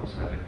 നമസ്കാരം